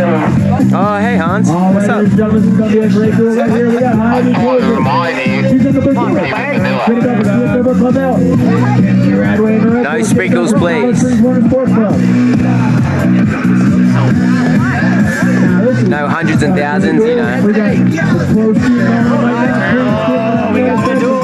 Oh, hey Hans. All right, What's up? gentlemen, this is going to be a great right here. We got Jaime wanted to remind you, She's in the big one. vanilla. Nice sprinkles, please. No hundreds and thousands, you know. We got the close. We got the duel.